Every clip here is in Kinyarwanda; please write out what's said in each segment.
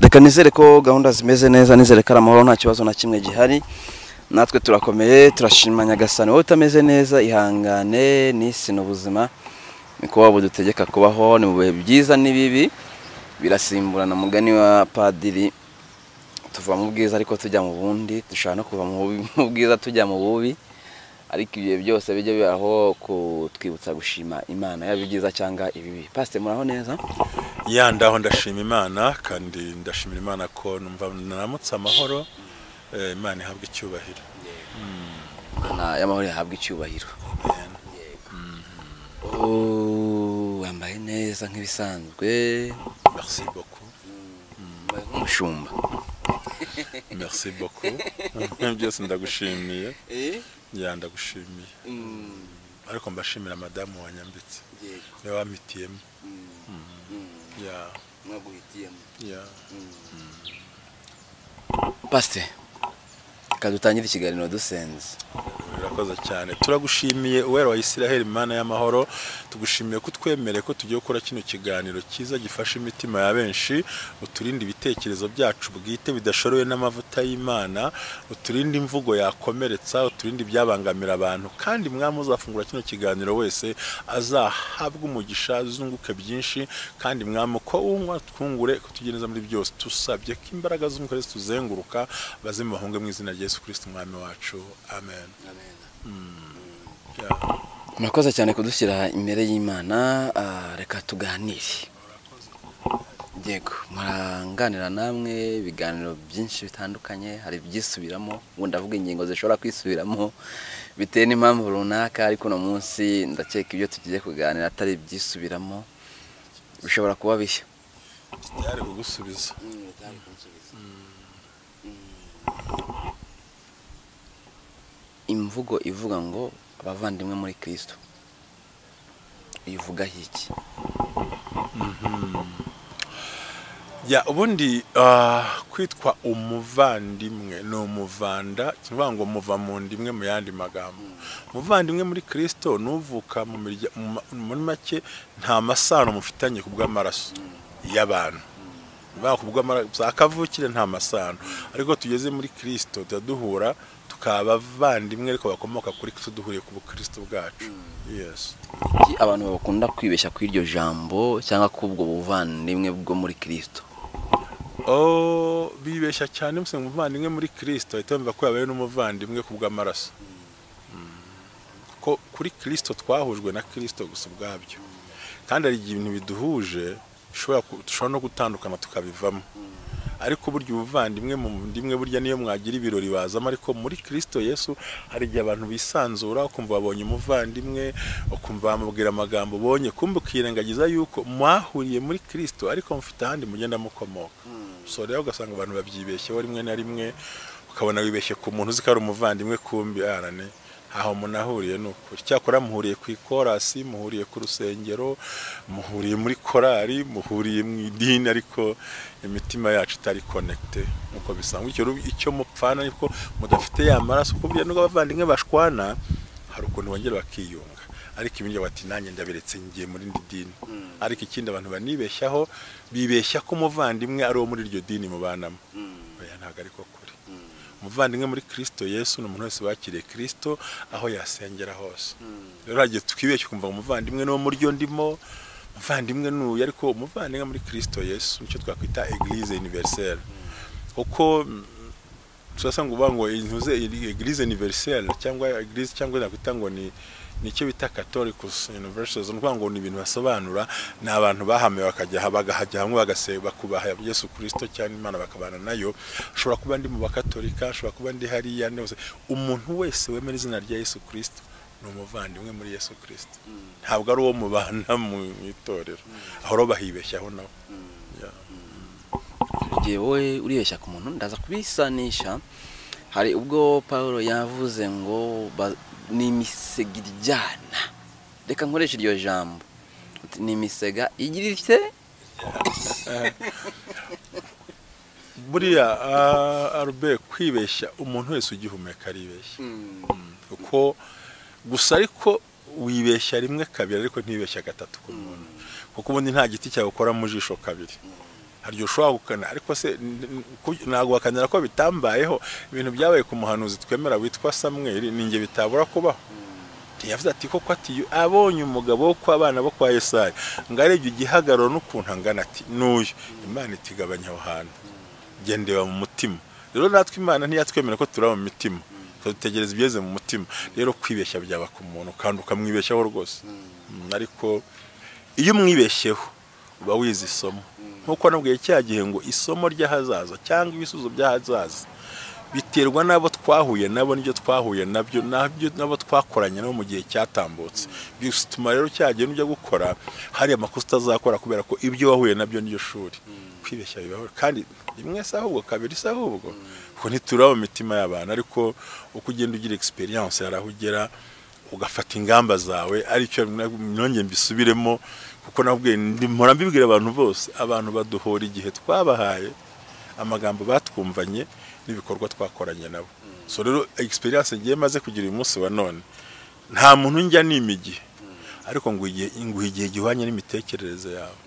reka nizere ko gahunda zimeze neza nizere ko ari amahoro nta kibazo na kimwe gihari. Natwe turakomeye turashima nyagasani wowe utameze neza ihangane n'isi ni ubuzima niko waba udutegeka kubaho ni mu bihe byiza n'ibibi birasimburana mugani wa padiri. Tuva mu bwiza ariko tujya mu bundi dushobora no kuva mu bwiza tujya mu bubi. Ariko ibihe byose bijya bibaho kutwibutsa gushima imana yaba ibyiza cyangwa ibibi. Pasite muraho neza? Ya ndaho ndashima imana kandi ndashimira imana ko numva naramutse amahoro eh, imana ihabwa icyubahiro. Imana y'amahoro yahabwa icyubahiro. Wambaye neza nk'ibisanzwe. Merci beaucoup. Nk'umushumba. Merci beaucoup. Byose ndagushimiye. Ya ndagushimiye. Ariko mbashimira madamu wanyambitse. Niwe wampitiyemo ya ya pasite reka dutangire ikiganiro dusenze. Birakoze cyane. Turagushimiye. Uwera wa Isiraheli mana y'amahoro tugushimiye ko utwemereye ko tugiye gukora kino kiganiro cyiza gifasha imitima ya benshi uturinde ibitekerezo byacu bwite bidashorowe n'amavuta y'imana uturinde imvugo yakomeretsa uturinde ibyabangamira abantu kandi mwami uzafungura kino kiganiro wese azahabwa umugisha azunguke byinshi kandi mwami uko unywa twungure kutugereza muri byose tusabye ko imbaraga Yesu tuzenguruka baze mu bahunge mu izina rya Yesu Kristo umwami wacu. Amen. Yeah. Murakoze cyane kudushyira imbere y'imana ah, reka tuganire. Yego muranganira namwe ibiganiro byinshi bitandukanye hari ibyisubiramo ubu ndavuga ingingo zishobora kwisubiramo bitewe n'impamvu runaka ariko uno munsi ndakeka ibyo tugiye kuganira atari ibyisubiramo bishobora kuba bishya. Byari kugusubiza. Imvugo ivuga ngo abavandimwe muri kirisito ivugaho iki? Ya ubundi ah, kwitwa umuvandimwe ni umuvanda kivuga ngo muva mu ndimwe mu yandi magambo. Umuvandimwe muri kirisito nuvuka muri make nta masano mufitanye ku bw'amaraso y'abantu. Za kavukire nta masano. Ariko tugeze muri kirisito tuba duhura abavandimwe ariko bakomoka kuri kirisito duhuriye ku bukristo bwacu. Yes. Iki abantu bakunda kwibeshya kuri iryo jambo cyangwa k'ubwo buvandimwe bwo muri kirisito Oh, bibeshya cyane muse umuvandimwe muri kirisito ahita bumva ko yabaye n'umuvandimwe ku bw'amaraso. Mm. ko kuri kirisito twahujwe na kirisito gusa ubwabyo. Kandi hari ibintu biduhuje ku- dushobora no gutandukana tukabivamo. Ariko burya ubuvandimwe mu ndimwe burya niyo mwagira ibirori bazamo ariko muri kirisito yesu hari igihe abantu bisanzura ukumva babonye umuvandimwe ukumva bamubwira amagambo ubonye kumva ukirengagiza yuko mwahuriye muri kirisito ariko mufite ahandi mugenda mukomoka. So rero ugasanga abantu babyibeshyeho rimwe na rimwe ukabona wibeshye ku muntu uzi ko ari umuvandimwe kumbi arane aho munahuriye ni ukuri. Cyakora muhuriye ku ikorasi muhuriye ku rusengero muhuriye muri korari muhuriye mu idini ariko imitima yacu itari konekite nk'uko bisanzwe icyo mupfana ariko mudafite ya maraso. Kuko burya nubwo abavandimwe bashwana hari ukuntu bongera bakiyunga. Ariko ibindi bati nanjye ndabiretse ngiye muri indi dini. Ariko ikindi abantu banibeshyaho bibeshya ko umuvandimwe ari uwo muri iryo dini mubanamo. Oya ntabwo ariko umuvandimwe muri kirisito yesu ni umuntu wese wakiriye kirisito aho yasengera hose. Rero hagiye twibeshye ukumva umuvandimwe ni wo muri ryo ndimo umuvandimwe ni uyu ariko umuvandimwe muri kirisito yesu ni cyo twakwita eglise universelle. Kuko turasanga uvuga ngo intuze eglise universelle cyangwa eglise cyangwa nakwita ngo ni ni cyo bita catholicus universals? Ni ngo ni ibintu basobanura ni abantu bahamiwe bakajya bagahajya hamwe bagase bakubaha yesu kirisito cyangwa imana bakabana na yo. Ashobora kuba ndi mu bakatolika ashobora kuba ndi hariya hose umuntu wese wemera izina rya yesu kirisito ni umuvandimwe muri yesu kirisito ntabwo ari uwo mubana mu itorero. Aho rero bahibeshyaho nawe Yeah. igihe wowe uribeshya ku muntu ndaza kubisanisha. Hari ubwo paul yavuze ngo ba- ni imisega iryana reka nkoreshe iryo jambo. Ni imisega igira ifite buriya arube kwibeshya umuntu wese ugihumeka aribeshya kuko gusa ariko wibeshya rimwe kabiri ariko ntibeshya gatatu ku muntu. Kuko ubundi nta giti cyawe ukora mu jisho kabiri. Igihe ushobora gukana. Ariko se ntabwo wakanira ko bitambayeho? Ibintu byabaye ku muhanuzi twemera witwa samweli ni njye bitabura kubaho. Ntiyavuze ati koko ati abonye umugabo wo kwa bana bo kwa Yesayi ngo arebye igihagararo n'ukuntu angana ati n'uyu. Imana itigabanya aho hantu. Gendeba mu mutima. Rero natwe imana ntiyatwemera ko turaba mu mitima. Dutegereza ibyeze mu mutima. Rero kwibeshya byaba ku muntu kandi ukamwibeshyaho rwose. Mm, ariko iyo umwibeshyeho uba wize isomo. Nk'uko nabwiye cya gihe ngo isomo ry'ahazaza cyangwa ibisubizo by'ahazaza biterwa n'abo twahuye nabo n'ibyo twahuye na byo na byo nabo twakoranye nabo mu gihe cyatambutse. Bituma rero cya gihe n'ujya gukora hari amakosa utazakora kubera ko ibyo wahuye na byo n'iryo shuri. Kwibeshya bibaho. Kandi rimwe se ahubwo kabiri se ahubwo. Kuko ntituraba mu mitima y'abantu ariko uko ugenda ugira experience hari aho ugera ugafata ingamba zawe ari cyo nongeye mbisubiremo kuko nabwiye mpora mbibwira abantu bose abantu baduhora igihe twabahaye amagambo batwumvanye n'ibikorwa twakoranye nabo. So rero experience ngiye maze kugira uyu munsi wa none nta muntu njya nima igihe. Ariko nguha igihe gihwanye n'imitekerereze yawe.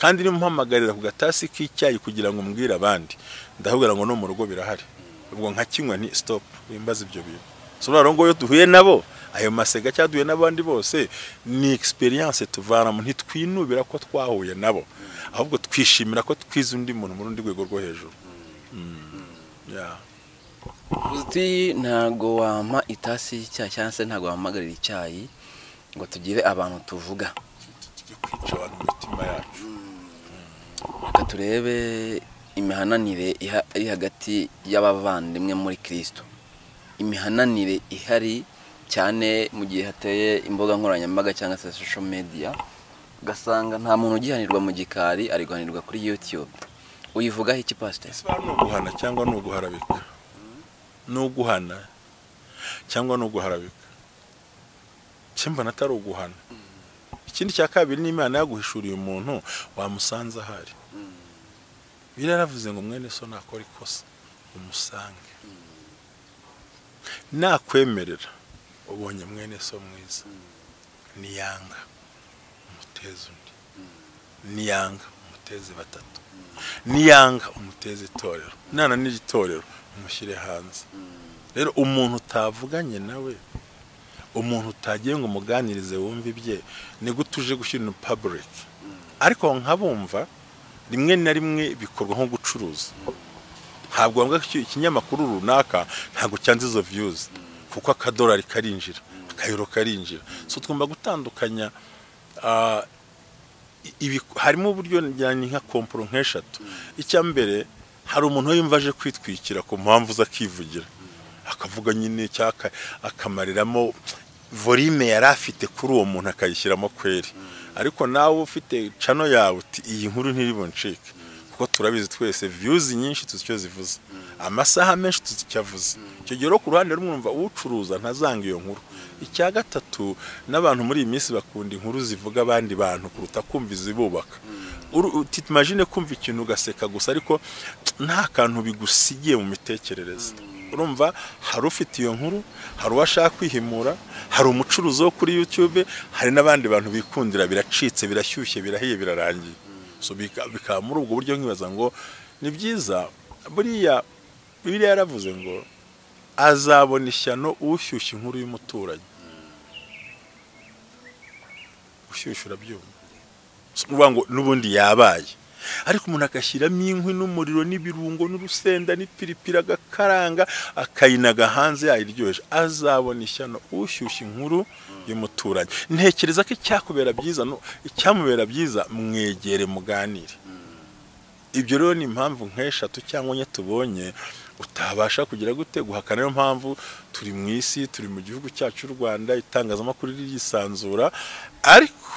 Kandi nimumpamagarira ku gatasi k'icyayi kugira ngo umbwire abandi. Ndahubwira ngo no mu rugo birahari. Ubwo nka kinywa ni stop wimbaza ibyo bintu. So rero ngo iyo duhuye nabo ayo masega cyangwa duhuye n'abandi bose ni experience tuvanamo ntitwinubira ko twahuye nabo. Ahubwo twishimira ko twize undi muntu mu rundi rwego rwo hejuru. Mm. Uti ntago wampa itasi y'icyayi cyangwa se ntago wahamagarira icyayi ngo tugire abantu tuvuga? Tujye kwica abantu mu mitima yacu. Reka turebe imihananire iha- iri hagati y'abavandimwe muri kirisito imihananire ihari cyane mu gihe hateye imbuga nkoranyambaga cyangwa se social media ugasanga nta muntu ugihanirwa mu gikari ari guhanirwa kuri youtube. Uyivugaho iki pasiteri ni uguhana cyangwa ni uguharabika ni uguhana cyangwa ni uguharabika mbona atari uguhana. Ikindi cya kabiri ni imana yaguhishuriye umuntu wamusanze ahari. Biraravuze ngo mwene so nakora ikosa umusange. Nakwemerera. Ubonye mwene so mwiza niyanga umuteze undi. Niyanga umuteze batatu niyanga umuteze itorero nana n'igitorero umushyire hanze. Rero umuntu utavuganye nawe. Umuntu utagiye ngo umuganirize wumve ibye. Ni gute uje gushyira in public. Ariko nkabumva rimwe na rimwe bikorwa nko gucuruza ntabwo ngombwa ko ikinyamakuru runaka ntabwo cyanze izo views. Kuko akadolari karinjira akayero karinjira so tugomba gutandukanya ah, harimo uburyo njyanye nka komporo nk'eshatu. Icya mbere hari umuntu yumva aje kwitwikira ku mpamvu ze akivugira. Akavuga nyine cyangwa akamariramo volume yari afite kuri uwo muntu akayishyiramo kweri. Ariko nawe ufite cano yawe uti iyi nkuru ntiribuncike kuko turabizi twese views nyinshi tuzi icyo zivuze. Amasaha menshi tuzi icyo avuze. Icyo gihe rero ku ruhande rumwe urumva ucuruza ntazanga iyo nkuru. Icya gatatu n'abantu muri iyi minsi bakunda inkuru zivuga abandi bantu kuruta kumva izibubaka. Imagine kumva ikintu ugaseka gusa ariko nta kantu bigusigiye mu mitekerereze. Urumva hari ufite iyo nkuru hari uwo ashaka kwihimura hari umucuruzi wo kuri YouTube hari n'abandi bantu bikundira biracitse birashyushye birahiye birarangiye. Bikaba muri ubwo buryo nkibaza ngo ni byiza buriya bibiliya yaravuze ngo azabona ishyano ushyushya inkuru y'umuturanyi. Ushyushya urabyumva. So, ni ukuvuga ngo n'ubundi yabaye. Ariko umuntu agashyiramo inkwi n'umuriro n'ibirungo n'urusenda n'ipiripiri agakaranga akayinaga hanze yayiryoje azabona ishyano ushyushya inkuru y'umuturanyi. Ntekereza ko icyakubera byiza icyamubera byiza mwegere muganire. Ibyo rero ni impamvu nk'eshatu cyangwa enye tubonye utabasha kugira gute. Guhakana niyo mpamvu turi mu isi turi mu gihugu cyacu cy'u rwanda itangazamakuru ririsanzura ariko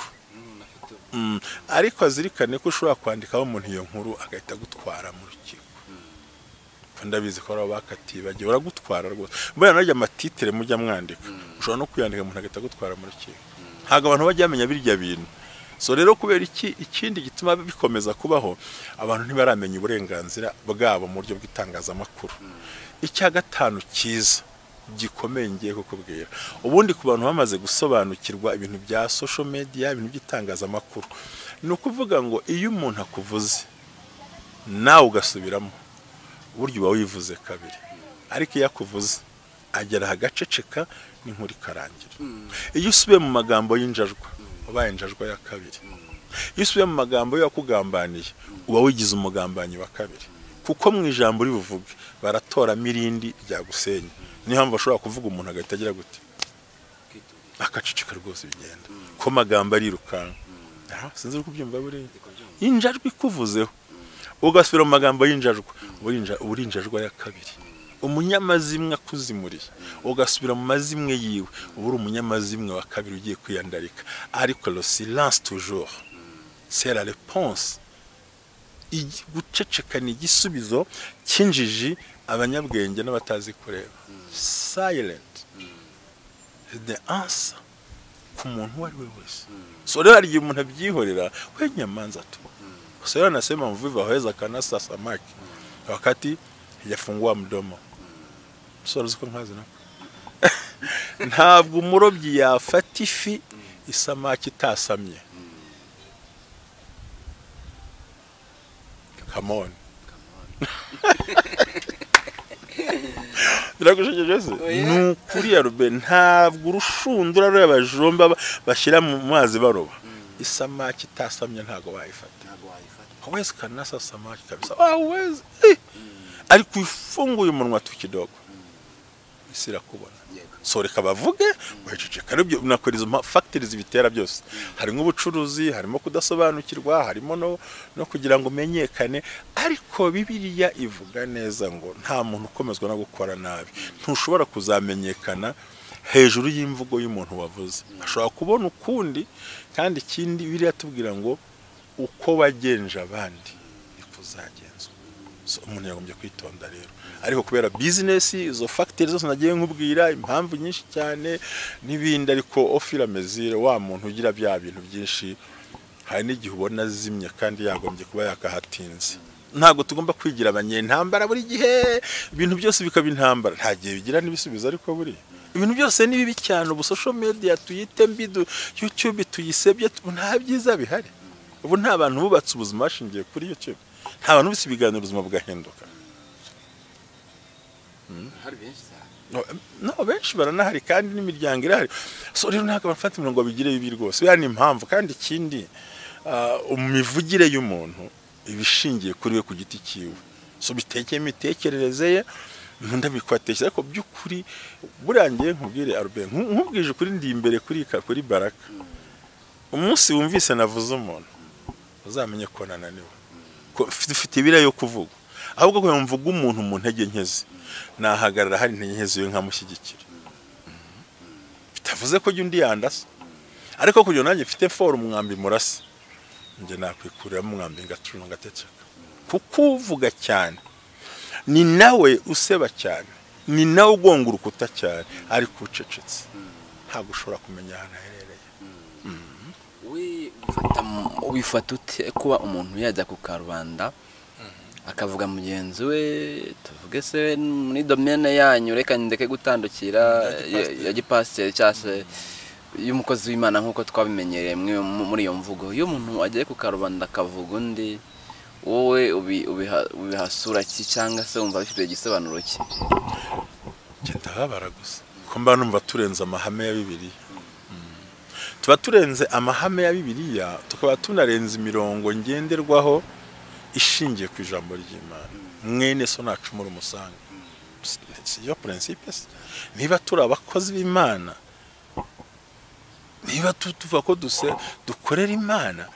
Mm, ariko azirikane ko ushobora kwandikaho umuntu iyo nkuru agahita agutwara mu rukiko. ko ndabizi ko baba bakatiye bagiye baragutwara rwose. Mbona naryo amatitire mujya mwandika. Ushobora no kwiyandika umuntu agahita agutwara mu rukiko ntabwo abantu bajya bamenya birya bintu. So rero kubera iki ikindi gituma bikomeza kubaho abantu ntibaramenya uburenganzira bwabo mu buryo bw'itangazamakuru. Icya gatanu cyiza gikomeye ngiye kukubwira. Ubundi ku bantu bamaze gusobanukirwa ibintu bya social media ibintu by'itangazamakuru ni ukuvuga ngo iyo umuntu akuvuze nawe ugasubiramo. Burya uba wivuze kabiri. Ariko iyo akuvuze agera agaceceka n'inkuru ikarangira. Iyo usubiye mu magambo y'injajwa ubaye injajwa ya kabiri. Iyo usubiye mu magambo y'uwakugambaniye uba wigize umugambanyi wa kabiri. Kuko mu ijambo ribuvuge baratoramo irindi ryagusenya niyo mpamvu bashobora kuvuga umuntu agahita agira gute? Akaceceka rwose bigenda. Ko amagambo arirukanka. Ah, sinzi uri kubyumva buriya. Injajwa ikuvuzeho. Ugasubira mu magambo y'injajwa uba uri injajwa ya kabiri. Umunyamazimwe akuzimuriye. Ugasubira mu mazimwe yiwe. Uba uri umunyamazimwe wa kabiri ugiye kwiyandarika. Ariko le silence toujours. C'est la réponse. Igi- guceceka ni igisubizo cy'injiji abanyabwenge n'abatazi kureba. Silent. The answer ku muntu uwo ari we wese. So rero hari igihe umuntu abyihorera we nyamanza tu so rero anasema mvuvi waweza kanasa samaki wakati hajafungua mdomo. So uzi ko nkazi nako ntabwo umurobyi yafata ifi isamaki itasamye come on. Biragushekeje se ni ukuri ya rube ntabwo urushundura ruriya bajomba ba- bashyira mu mazi baroba. Isamaki itasamye ntabwo wayifata hawezi kanasa samaki kabisa. Hawezi. Eh! ariko ufunguye umunwa tu kidogo. Isi irakubona so reka bavuge waceceka ari byo nakora izo factors zibitera byose harimo ubucuruzi harimo kudasobanukirwa harimo no, no kugira ngo umenyekane ariko bibiliya ivuga neza ngo nta muntu ukomezwa no gukora nabi. Ntushobora kuzamenyekana hejuru y'imvugo y'umuntu wavuze. Ashobora kubona ukundi kandi ikindi biriya tubwira ngo uko wagenje abandi niko uzagenzwa. Umuntu yagombye kwitonda rero. Ariko kubera bizinesi izo fagitire zose nagiye nkubwira impamvu nyinshi cyane n'ibindi ariko ofira mezire wa muntu ugira bya bintu byinshi hari n'igihe ubona azimye kandi yagombye kuba yakahatinze. Ntabwo tugomba kwigira abanyentambara buri gihe ibintu byose bikaba intambara. Nta gihe bigira n'ibisubizo ariko buriya ibintu byose ni bibi cyane ubu social media tuyite mbi youtube tuyisebye tu- nta byiza bihari. Ubu nta bantu bubatse ubuzima bashingiye kuri youtube nta bantu bise ibiganiro ubuzima bugahinduka. No, no benshi baranahari kandi n'imiryango irahari. So rero ntabwo abafata imirongo bigire bibi rwose. Biriya ni impamvu. Kandi ikindi ah, imivugire y'umuntu iba ishingiye kuri we ku giti cyiwe so bitekeye imitekerereze ye ndabikwatekereza. Ariko by'ukuri burangiye nkubwire nku- nkubwije ukuri ndi imbere kuri baraka. Umunsi wumvise navuze umuntu. Uzamenye ko nananiwe dufite ibira yo kuvuga ahubwo ko mvuga umuntu mu ntege nke ze nahagarara hari intege nke ziwe nkamushyigikira. Bitavuze ko undi yandasa. Ariko kugira nanjye mfite foro umwambi murasa. Njye nakwikuriramo umwambi ngacuruna ngateceka kuko uvuga cyane. Ni nawe useba cyane. Ni nawe ugonga urukuta cyane. Ariko ucecetse. Ntabwo ushobora kumenya ahantu aherereye. Ubifata ute? Kuba umuntu yajya ku karubanda akavuga mugenzi we tuvuge se muri domene yanyu reka ndeke gutandukira ya- gipasiteri cyangwa se y'umukozi w'imana nk'uko twabimenyereye muri iyo mvugo. Iyo umuntu agiye ku karubanda akavuga undi wowe ubi- ubiha- ubihasura ki cyangwa se wumva bifite igisobanuro ki genda babara gusa. Ko mba numva turenze amahame ya bibiliya Mm. Tuba turenze amahame ya bibiliya tukaba tunarenze imirongo ngenderwaho ishingiye ku ijambo ry'imana. Mwene so nacumura umusanga si yo prinsipe se? Niba turi abakozi b'imana niba tu- tuvuga ko duse dukorera imana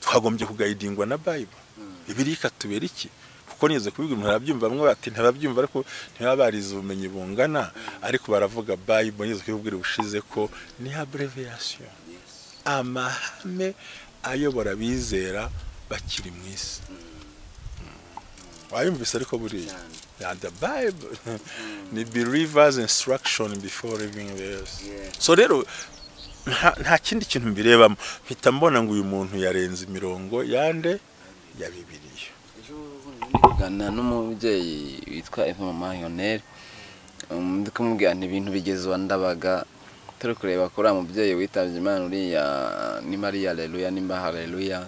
twagombye kugayidingwa na bible. Bibiliya ikatubera iki? Kuko nigeze kubibwira umuntu arabyumva bamwe bati ntibabyumva ariko ntibaba barize ubumenyi bungana. Ariko baravuga bible nigeze kubibwira ubushize ko ni abreviyasiyo amahame ayobora abizera bakiri mu isi. Wayumvise ariko buriya. The bible ni believers instruction before leaving the earth so rero nta kindi kintu mbirebamo. Mpita mbona ngo uyu muntu yarenze imirongo yande ya bibiliya. Kuganira n'umubyeyi witwa Eva Mama Lionel um, ndi kumubwira nti ibintu bigeze uwa ndabaga turi kureba kuri uriya mubyeyi witabye imana uriya ni mariya aleluya nimba haleluya.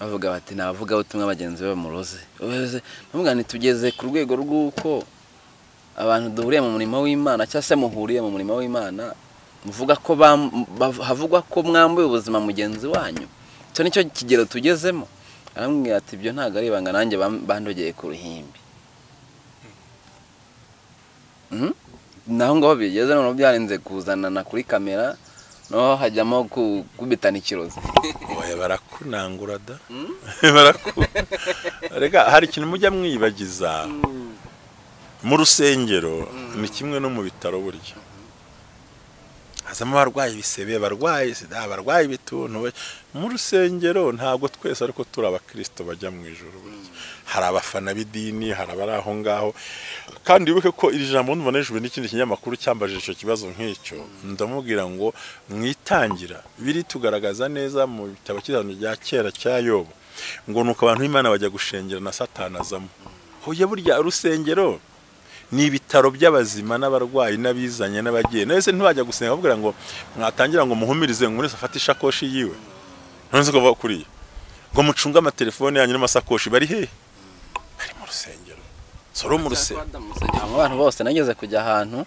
Bavuga bati ni abavugabutumwa bagenzi be bamuroze nti tugeze ku rwego rw'uko abantu duhuriye mu murimo w'imana cyangwa se muhuriye mu murimo w'imana muvuga ko havugwa ko mwambuye ubuzima mugenzi wanyu. Icyo ni cyo kigero tugezemo. Arambwira ati ibyo ntabwo ari ibanga nanjye bandogeye ku ruhimbi. Mhm. Naho ngaho bigeze noneho byarenze kuzanana kuri kamera noneho hajyamo kubitana ikirozi. Barakunangura da. Reka hari ikintu mujya mwibagiza? Mu rusengero ni kimwe no mu bitaro burya. Hazamo abarwayi ibisebe abarwayi sida abarwayi ibituntu mu rusengero ntabwo twese ariko turi abakirisito bajya mu ijoro hari abafana b'idini hari abari aho ngaho. Kandi wibuke ko iri jambo ndumva nejwe n'ikindi kinyamakuru cyambajije icyo kibazo nk'icyo. Ndamubwira ngo mwitangira. Biri tugaragaza neza mu bitabo cy'ijambo rya kera cya yobu. Ngo nuko abantu b'imana bajya gushengera na satani azamo. Hoya burya urusengero ni ibitaro by'abazima n'abarwayi n'abizanye n'abagiye. Nawe se ntibajya gusenga bavugira ngo mwatangira ngo muhumirize ngo wese afate ishakoshi yiwe. Se kuva kuriya. Ngo mucunge amatelefone yanyu n'amasakoshi. Bari hehe bari mu rusengero. Soro mu rusengero? Abo bantu bose nageze kujya ahantu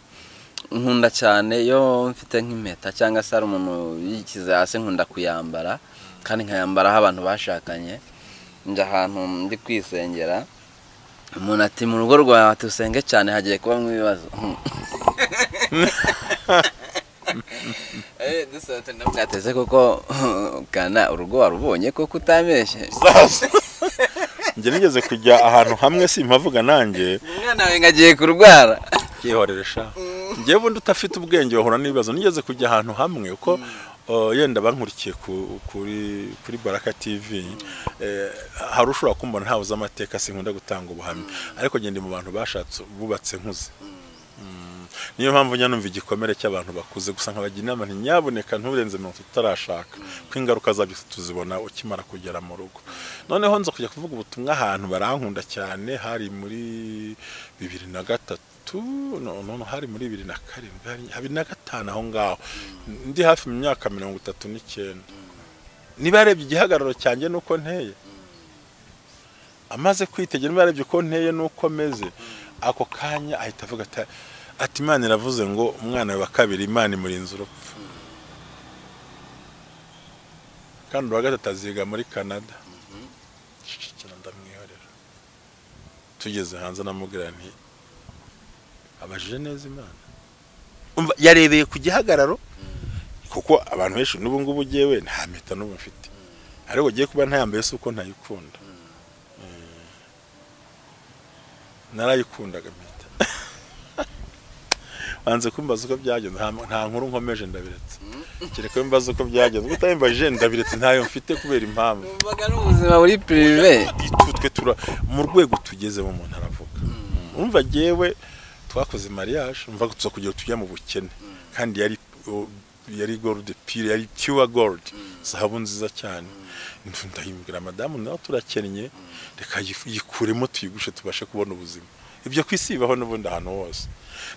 nkunda cyane iyo mfite nk'impeta cyangwa se hari umuntu yishyize hasi nkunda kuyambara kandi nkayambaraho abantu bashakanye. Njya ahantu ndi kwisengera. Umuntu ati mu rugo rwawe ati usenge cyane hagiye kubamo ibibazo dusohotse ndamwateze kuko kana urugo warubonye kuko utameshye njye nigeze kujya ahantu hamwe simpavuga nanjye. Umwana wawe ngo agiye kurwara. Njyewe ubundi udafite ubwenge bahura n'ibibazo. Nigeze kujya ahantu hamwe uko yenda bankurikiye ku- kuri baraka tv eh, hari ushobora kumbona ntawe uzi amateka sinkunda gutanga ubuhamya. Ariko ngende mu bantu bashatse bubatse nkuze. Mm, niyo mpamvu njya numva igikomere cy'abantu bakuze gusa nkabagira inama nyaboneka nturenze mirongo utarashaka. Ko ingaruka zabyo tuzibona ukimara kugera mu rugo. Noneho nza kujya kuvuga ubutumwa ahantu barankunda cyane hari muri bibiri na gatatu. No, no, no, hari muri bibiri na karindwi hari bibiri na gatanu aho ngaho ndi hafi mu myaka mirongo itatu n'icyenda niba yarebye igihagararo cyanjye nuko nteye amaze kwitegera niba yarebye uko nteye nuko meze ako kanya ahita avuga ati imana iravuze ngo umwana wa kabiri imana imurinze urupfu kandi uwa gatatu aziga muri canada ndamwihorera tugeze hanze namubwira nti abajije neza imana. Yarebeye ku gihagararo kuko abantu benshi n'ubu ngubu ugiye nta mpeta n'ubu mfite. Ariko ugiye kuba ntayambaye si uko ntayikunda? Narayikundaga mpita. Wanze kumbaza uko byagenze. Nta- nkuru nkomeje ndabiretse. Kereka iyo mbaza uko byagenze. Utayimbaje ndabiretse ntayo mfite kubera impamvu. Numvaga ari ubuzima buri pirive mu rwego tugezemo umuntu aravuga. Urumva jyewe twakoze mariage umva tuza kugira tujya mu bukene. Kandi yari yari gold pure yari pure gold. Zahabu nziza cyane. Ndahimbwira madamu nawe turakennye reka yikuremo tuyigushe tubashe kubona ubuzima. Ibyo ku isi bibaho n'ubundi ahantu hose.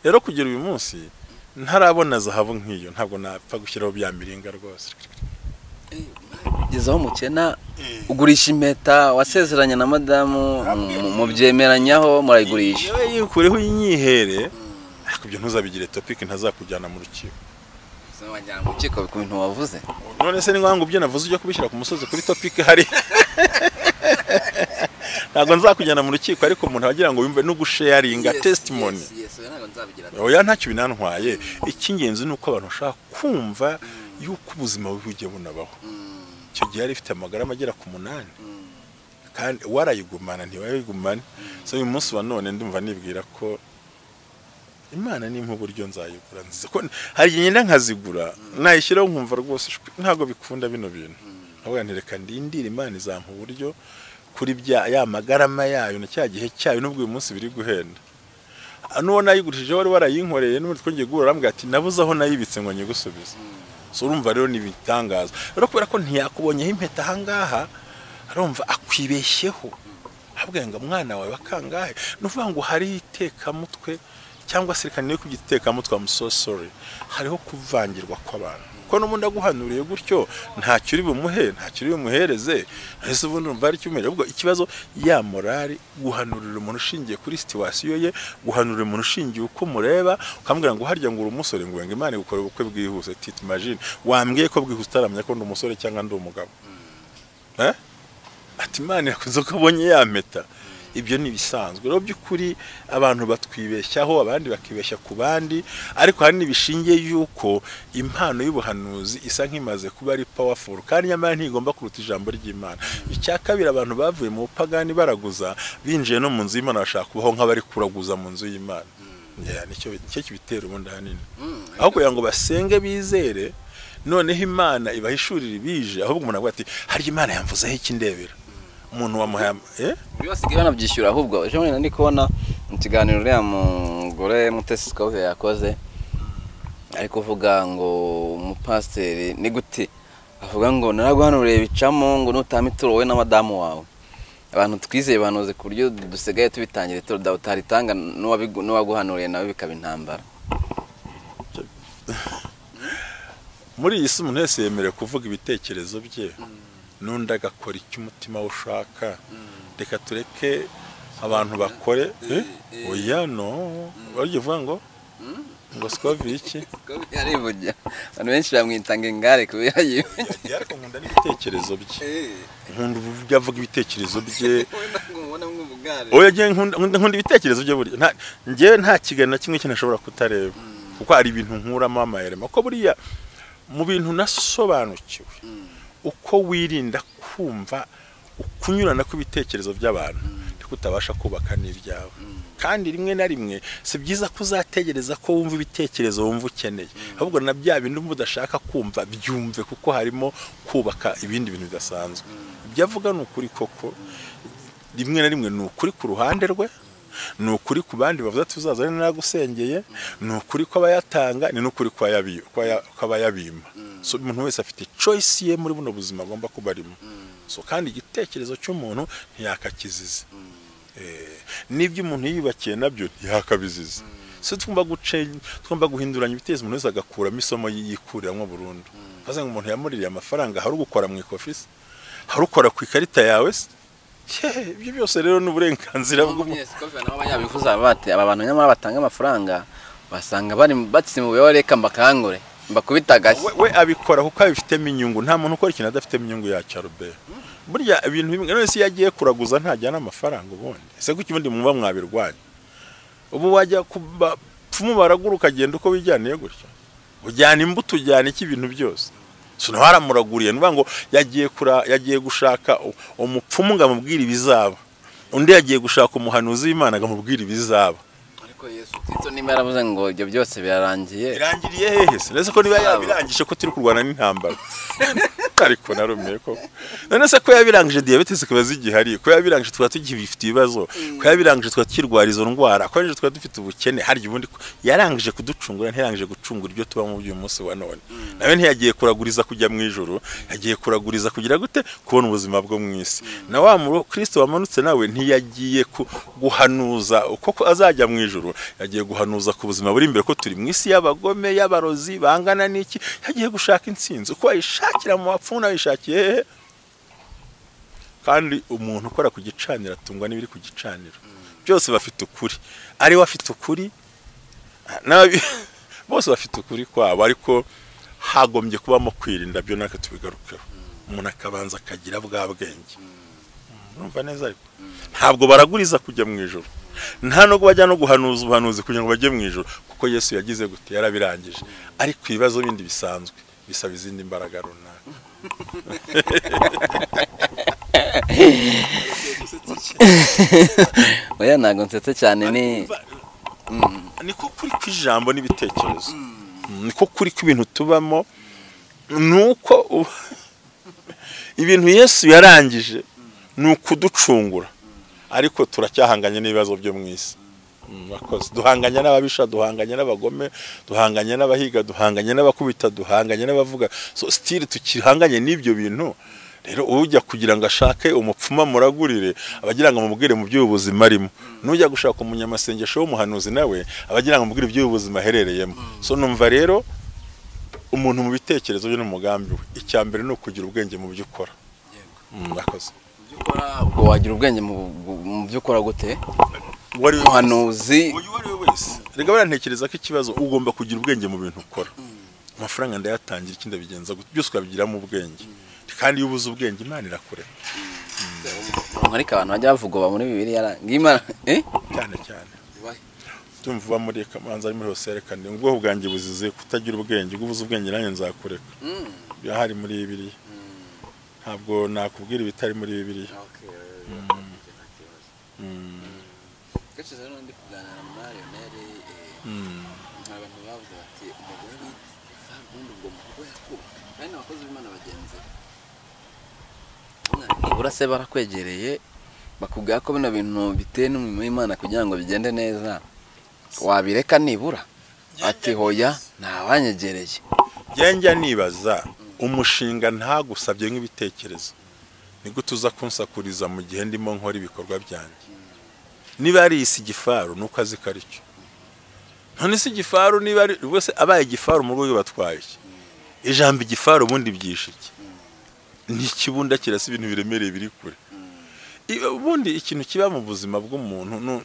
Rero kugera uyu munsi ntarabona zahabu nk'iyo. Ntabwo napfa gushyiraho bya miringa rwose. Gezaho umukena ugurisha impeta wasezeranye na madamu mu- mubyemeranyaho murayigurisha. Yewe yikureho inyihere ariko ibyo ntuzabigire topic ntazakujyana mu rukiko. Wajyana mu rukiko ku bintu wavuze. None se ni ngombwa ngo ibyo navuze ujya kubishyira ku musozi kuri topic hari? Ntabwo nzakujyana mu rukiko ariko umuntu agira ngo yumve no gusharinga testimony. oya ntacyo binantwaye icy'ingenzi ni uko abantu bashaka kumva yuko ubuzima bubi bugiye bunabaho. Icyo gihe yari ifite amagarama agera ku munani. Kandi warayigumana ntiwayigumane. So uyu munsi wa none ndumva nibwira ko imana nimpa uburyo nzayigura hari igihe ngenda nkazigura nayishyiraho nkumva rwose ntabwo bikunda bino bintu. Ndavuga nti reka ndindire imana izampa uburyo kuri bya ya magarama yayo na cya gihe cyayo nubwo uyu munsi biri guhenda. N'uwo nayigurishije wari warayinkoreye n'ubundi twongeye guhura arambwira ati nabuze aho nayibitse ngo nyigusubize. So urumva rero ni ibitangaza rero kubera ko ntiyakubonyeho impeta ahangaha arumva akwibeshyeho. Ngo umwana wawe wakangahe ni ukuvuga ngo hariho itekamutwe cyangwa se reka niyo kubyita itekamutwe I'm so sorry. Hariho kuvangirwa kw'abantu. Ko n'ubundi aguhanuriye gutyo ntacyo uri bumuhe ntacyo uri bumuhereze ese ubundi umva ari cyumweru ahubwo ikibazo ya morali guhanurira umuntu ushingiye kuri situwasiyo ye guhanurira umuntu ushingiye uko mureba ukamubwira ngo harya ngo uri umusore ngo wenga imana igukora ubukwe bwihuse. Titi imagine. Wambwiye ko bwihuse utaramenya ko ndi umusore cyangwa ndi umugabo? Eh? ati imana yakoze ko abonye ya mpeta ibyo ni ibisanzwe rero by'ukuri abantu batwibeshyaho abandi bakibeshya ku bandi ariko hari n'ibishingiye yuko impano y'ubuhanuzi isa nk'imaze kuba ari powerful kandi nyamara ntigomba kuruta ijambo ry'imana. Icya kabiri abantu bavuye mu bupagani baraguza binjiye no mu nzu y'imana bashaka kubaho nk'abari kuraguza mu nzu y'imana. Yeah, ni cyo kibitera ubundi ahanini. Aho kugira ngo basenge bizere noneho imana ibahishurira ibije ahubwo umuntu avuga ati harya imana yamvuzeho iki ndebera? Umuntu eh? buri wese igihe banabyishyura ahubwo ejo bundi ndi kubona mu kiganiro uriya mugore mutesi sikove yakoze ari kuvuga ngo umupasiteri ni gute? Avuga ngo naraguhanuriye bicamo ngo nutama ituro wowe na madamu wawe. Abantu twizeye banuze ku buryo dusigaye tubitangira ituro dawe utaritanga n'uwaguhanuriye nawe bikaba intambara. Muri iyi si umuntu wese yemerewe kuvuga ibitekerezo bye. N'undi agakora icyo umutima we ushaka? Reka tureke abantu bakore. Eh? oya no. Wajya uvuga ngo? Ngo sikovi iki? Arivugira abantu benshi bamwita ngo ingare kubera yivugira ariko nkunda n'ibitekerezo bye. Nkunda uburyo avuga ibitekerezo bye. Oya nkunda nkunda ibitekerezo bye burya njyewe nta kiganiro na kimwe cye ntashobora kutareba kuko hari ibintu nkuramo amayerema ko buriya mu bintu nasobanukiwe uko wirinda kumva ukunyurana kw'ibitekerezo by'abantu niko utabasha kubaka n'ibyawe kandi rimwe na rimwe si byiza ko uzategereza ko wumva ibitekerezo wumva ukeneye. Ahubwo na bya bindi wumva udashaka kumva byumve kuko harimo kubaka ibindi bintu bidasanzwe. Ibyo avuga ni ukuri koko. Rimwe na rimwe ni ukuri ku ruhande rwe ni ukuri ku bandi bavuga ati uzaza ari nagusengeye ni ukuri ko abayatanga ni n'ukuri ko so umuntu wese afite choice ye muri buno buzima agomba kuba arimo. So kandi igitekerezo cy'umuntu ntiyakakiziza Eh, n'ibyo umuntu yiyubakiye na byo ntihakabiziza so tugomba tugomba guhinduranya ibitekerezo umuntu wese agakuramo isomo yikuriramo burundu. Maze ngo umuntu yamuririye amafaranga hari ugukora mu ikofisi hari ukora ku ikarita yawe? Se ibyo byose rero ni uburenganzira bw'umuntu aba bantu nyamara batanga amafaranga basanga bari batsimuweho reka mbakangure. Mbakubita agashyi we, abikora kuko abifitemo inyungu. Nta muntu ukora ikintu adafitemo inyungu yacyo Robert burya ibintu bimwe none se iyo agiye kuraguza ntajyana amafaranga ubundi. Ese kuki ubundi muba mwabirwanya? Ubu wajya ku bapfumu baragura ukagenda uko wijyaniye gutya. Ujyana imbuto ujyana iki ibintu byose? So nawe aramuraguriye ni ngo yagiye kura yagiye gushaka umupfumu ngo amubwire ibizaba. Undi yagiye gushaka umuhanuzi w'imana ngo amubwire ibizaba. Ariko yesu tito niba yaravuze ngo ibyo byose birarangiye birangiriye hehe se? Nese ko niba yabirangije ko turi kurwana n'intambara. Ariko narumiye koko none se ko yabirangije diyabete zikaba zigihari? Ko yabirangije tukaba tugifite ibibazo? Ko yabirangije tukaba tukirwara izo ndwara ko yabirangije tukaba dufite ubukene? Harya ubundi ko- yarangije kuducungura ntiyarangije gucungura ibyo tubamo by'uyu munsi wa none. Nawe ntiyagiye kuraguriza kujya mu ijoro yagiye kuraguriza kugira gute kubona ubuzima bwo mu isi. Na wa mu kirisito wamanutse nawe ntiyagiye guhanuza uko ko azajya mu ijoro yagiye guhanuza ku buzima buri imbere ko turi mu isi y'abagome y'abarozi bangana n'iki? Yagiye gushaka intsinzi. Uko wayishakira mu bapfumu n'abishakiye hehe kandi umuntu ukora ku gicaniro atungwa n'ibiri ku gicaniro. Byose bafite ukuri. Ari we afite ukuri? Bose bafite ukuri kwabo. Ariko hagombye kubamo kwirinda byo natwe tubigarukeho. Umuntu akabanza akagira bwa bwenge. Neza ariko? Ntabwo baraguriza kujya mu ijoro nta nubwo bajya no guhanuza ubuhanuzi kugira ngo bajye mu ijoro kuko yesu yagize gute? Yarabirangije. Ariko ibibazo bindi bisanzwe bisaba izindi mbaraga runaka. Oya ntabwo nsetse cyane ni niko kuri kw'ijambo n'ibitekerezo. Niko kuri kw'ibintu tubamo ni uko ibintu yesu yarangije ni ukuducungura. Ariko turacyahanganye n'ibibazo byo mu isi. Mm, duhanganye n'ababisha duhanganye n'abagome duhanganye n'abahiga duhanganye n'abakubita duhanganye n'abavuga. So still tukihanganye n'ibyo bintu rero ujya kugira ngo ashake umupfuma muragurire abagira ngo mubwire mu by'ubu buzima arimo. N'ujya gushaka umunyamasengesho w'umuhanuzi nawe abagira ngo mubwire iby'ubu buzima aherereyemo. So numva rero umuntu mu bitekerezo bye n'umugambi we. Icya mbere ni ukugira ubwenge mu byo ukora. Mm, murakoze. Ubwo wagira ubwenge mu byo ukora gute? Uwo ari we wese. Umuhanuzi reka barantekereza ko ikibazo ugomba kugira ubwenge mu bintu ukora. Amafaranga ndayatangira ikindi abigenza byose ukabigiramo ubwenge. Kandi iyo ubuze ubwenge imana irakureka umurongo ariko abantu bajya bavuga muri bibiliya. Ra- ngimana eh? Cyane cyane. Tumva uba muri kamanza ari muri hose yerekana. Ubwoko bwanjye buzize. Kutagira ubwenge ubwo ubuze ubwenge nanjye nzakureka. Birahari muri bibiliya. Ntabwo nakubwira ibitari muri bibiliya. Kenshi rero ndi kuganira na mariyoneri abantu bavuze bati umugore witwa ubundi ubwo mugo yakuba kandi abakozi b'imana bagenzi nibura se barakwegereye. Bakubwira ko bino bintu biteye n'umurimo w'imana kugira ngo bigende neza. Wabireka nibura? Ati hoya ntawanyegereye njya nibaza. Umushinga ntagusabye nk'ibitekerezo. Ni gute uza kunsakuriza mu gihe ndimo nkora ibikorwa byanjye. Niba ari isi igifaru ni uko azi ko ari cyo. None se igifaru niba ari rwose abaye igifaru mu rwego batwaye iki? Ijambo igifaru ubundi byishe iki? Ni ikibunda kirasa ibintu biremereye biri kure. Ubundi ikintu kiba mu buzima bw'umuntu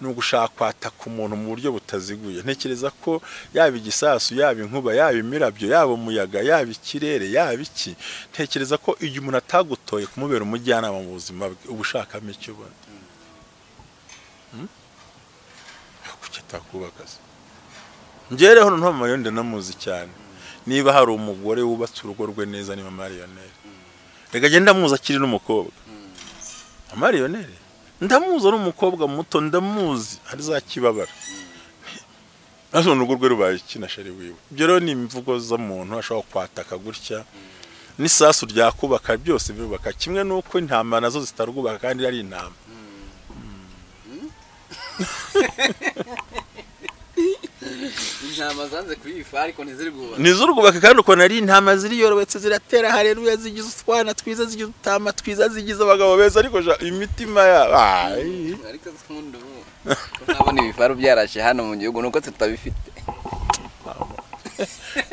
ni ugushaka kwataka umuntu mu buryo butaziguye. Ntekereza ko yaba igisasu yaba inkuba yaba imirabyo yaba umuyaga yaba ikirere yaba iki ntekereza ko igihe umuntu atagutoye kumubera umujyanama mu buzima bwe uba ushakamo icyo ubona. Hmm? kuki atakubaka se njyewe hano nta mariyoneri namuzi cyane. Niba hari umugore wubatse urugo rwe neza niba mariyoneri reka agenda amuzi akiri n'umukobwa. Amariyoneri ndamuzi ari umukobwa muto ndamuzi hari za kibabara none urugo rwe rubaye ikina shari wiwe. Ibyo rero ni imvugo z'umuntu ashobora kwataka gutya. N'isasu ryakubaka byose birubaka kimwe n'uko intama na zo zitarwubaka kandi ari intama. intama zanze kuyifa ariko ntiziri guhura ntizurwubaka kandi ukabona ari intama ziriyorobetse ziratera hareruya zigize utwana twiza zigize utama twiza zigize abagabo beza ariko imitima yabo ariko z'ubundi ubu. Ntabona ibifaru byarashe hano mu gihugu nuko tutabifite.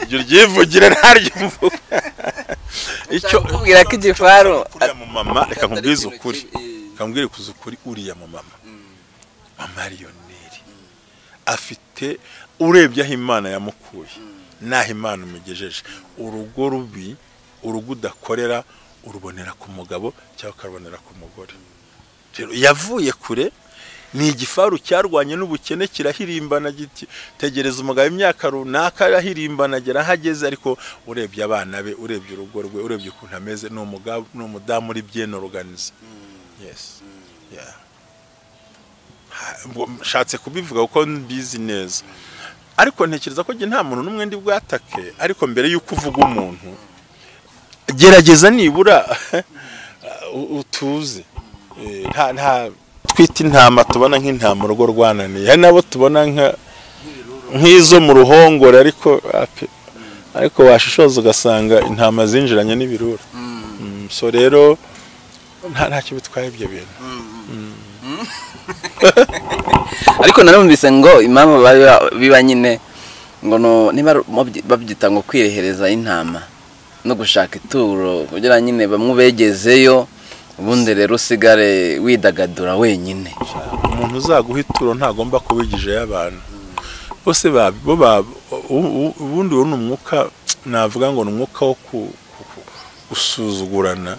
Iryo ryivugire ntaryo mvuga icyo kubwira ko igifaru mu mama reka nkubwize ukuri. Reka nkubwire kuza ukuri uriya mu mama. Amariyoneri afite urebye aho imana yamukuye. N'aho imana imugejeje urugo rubi urugo udakorera urubonera ku mugabo cyangwa ukarubonera ku mugore. Yavuye kure ni igifaru cyarwanye n'ubukene kirahirimbana giti tegereza umugabo imyaka runaka arahirimbana agera aho ageze. Ariko urebye abana be urebye urugo rwe urebye ukuntu ameze ni umudamu uri Ha- ubwo nshatse kubivuga kuko mbizi neza. Ariko ntekereza ko nta muntu n'umwe ndi bwatake ariko mbere y'uko uvuga umuntu gerageza nibura utuze. Nta nta twita intama tubona nk'intama urugo rwananiye. Hari nabo tubona nka nk'izo mu ruhongore ariko ariko washishoza ugasanga intama zinjiranye n'ibirura. Mm, so rero nta ntacyo bitwaye ibyo bintu. ariko narumvise ngo impamvu biba- nyine ngo niba babyita ngo kwirehereza intama no gushaka ituro kugira nyine bamwe ubegezeyo ubundi rero usigare widagadura wenyine. Umuntu uzaguha ituro ntagomba kubigijeyo abantu bose ubundi uwo ni umwuka navuga ngo ni umwuka wo gusuzugurana.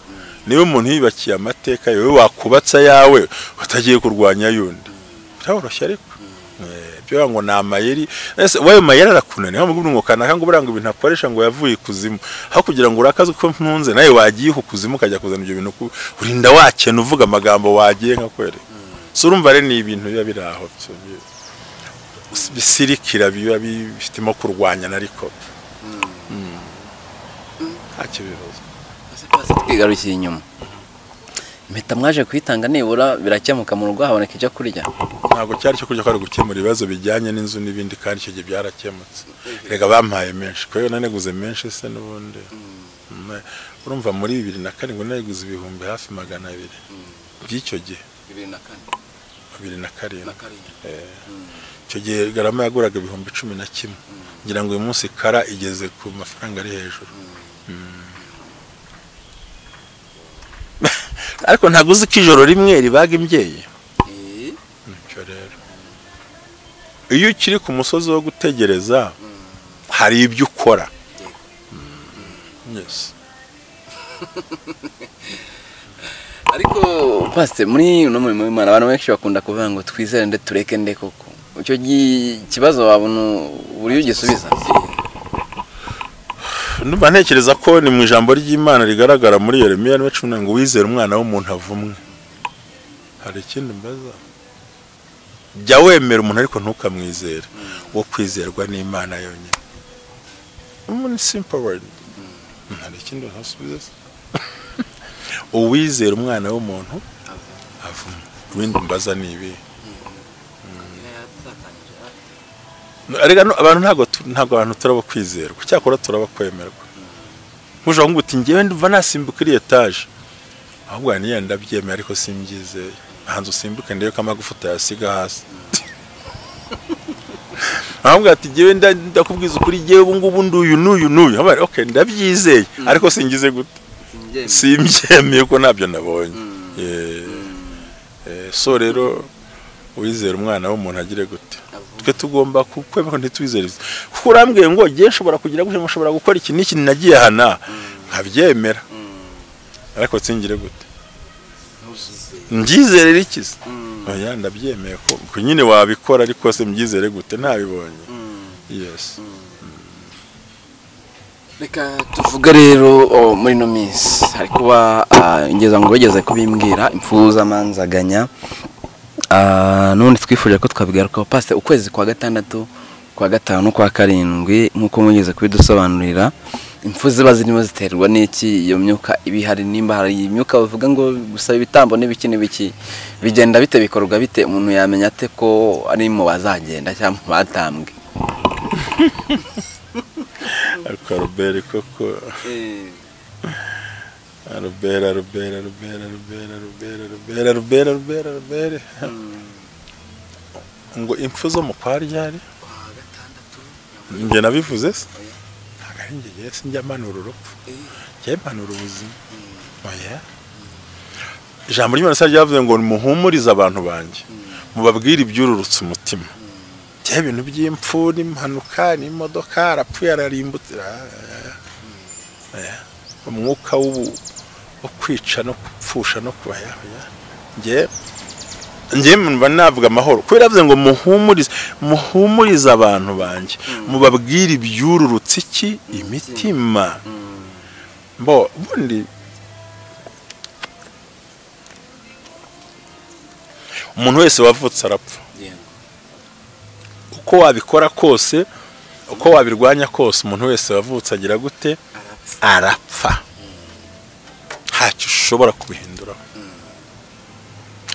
Niba umuntu yiyubakiye amateka yawe wakubatse ayawe utagiye kurwanya yundi. Biroroshye ariko. Eh, byo ngo ni amayeri. Ese wayo mayeri arakunaniye ntabwo ngo kanaka ngo buranga ibintu akoresha ngo yavuye ikuzimu. Aho kugira ngo urakaze uko mpunze nawe wagiye ku kuzimu ukajya kuzana ibyo bintu urinda wakena uvuga amagambo wagiye nka kwere. So urumva rero ni ibintu biba biri aho bisirikira biba bifitemo kurwanyana ariko. Mm. ntacyo bibazo twigarukiye inyuma? Impeta mwaje kuyitanga nibura birakemuka mu rugo haboneka icyo kurya. Ntabwo cyari cyo kurya kwari gukemura ibibazo bijyanye n'inzu n'ibindi kandi icyo gihe byarakemutse. Reka bampaye menshi kubera naneguze menshi se n'ubundi. Mm. urumva muri bibiri na karindwi naneguze ibihumbi hafi magana abiri. By'icyo gihe? Bibiri na karindwi icyo gihe garama yaguraga ibihumbi cumi na kimwe. Ngira ngo uyu munsi kara igeze ku mafaranga ari hejuru Mm. Ariko ntabwo uzi ko ijoro rimwe ribaga imbyeyi. Rero. Iyo ukiri ku musozi wo gutegereza hari ibyo ukora. Mm. Yes. ariko pasite muri uno murimo w'imana abantu benshi bakunda kuvuga ngo twizere nde tureke nde koko? Icyo kibazo wabona buri ugisubiza ndumva ntekereza ko ni mu ijambo ry'imana rigaragara muri yeremiya ni we cumi ngo wizere umwana w'umuntu avumwe. Hari ikindi mbaza? Jya wemera umuntu ariko ntukamwizere. Wo kwizerwa n'imana yonyine. Ni simple word. Hari ikindi ntasubiza uwizera umwana w'umuntu avumwe. Ibindi mbaza ni ibi Erega no- abantu ntabwo ntabwo abantu turaba kwizerwa cyakora turaba kwemerwa nkujaho ngo uti ngewe ndumva nasimbuka iri etaje ahubwo n'iyo ndabyemeye ariko simbyizeye. Hanze usimbuke ndebe ko amagufa utayasiga hasi. Ahubwo ati ngewe nda- ndakubwiza ukuri ngewe ubu ngubu nduyu n'uyu n'uyu. Okay ndabyizeye. Ariko singize gute? Simbyemeye. Ko ntabyo nabonye. Eh, eh, so rero wizera umwana w'umuntu agire gute? Twe tugomba kwemera ko ntitwizere. Kuko urambwiye ngo ngiye nshobora kugira gutya nshobora gukora iki? N'iki nagiye hana nkabyemera. Ariko singire gute? Mbyizere ikize oya ndabyemeye ko nyine wabikora ariko se mbyizere gute? Ntabibonye yes. Reka tuvuge rero muri ino minsi. Hari kuba ah, ngeza ngo bageze kubimbwira imfuzamanzaganya Ah, n'ubundi twifuje ko twabigarukaho pasite ukwezi kwa gatandatu kwa gatanu kwa karindwi nk'uko mugeze kubidusobanurira impfu ziba zirimo ziterwa n'iki? Iyo myuka iba ihari nimba hari imyuka bavuga ngo gusaba ibitambo n'ibiki n'ibiki bigenda bite bikorwa bite? Umuntu yamenya ate ko ari mu bazagenda cyangwa mu batambwe? Ariko Robert koko. Robert Robert Robert Robert Robert Robert Robert Robert Robert ngo impfu zo mu kwa ryari? Njye nabivuze se? Ntabwo ari njye njye sinjya mpanura urupfu njye mpanura ubuzima. Oya. Ijambo ry'imana ryavuze ngo muhumurize abantu banjye. Mubabwire ibyururutse umutima. Njye ibintu by'impfu n'impanuka n'imodoka arapfuye ararimbutse. Umwuka w'ubu wo kwica no gupfusha no kubaya. Njye njye mba navuga amahoro. Kubera yavuze ngo muhumurize muhumurize abantu banjye mubabwire ibyururutse iki? Imitima. Mbo ubundi umuntu wese wavutse arapfa. Uko wabikora kose uko wabirwanya kose umuntu wese wavutse agira gute? Arapfa. Ntacyo ushobora kubihinduraho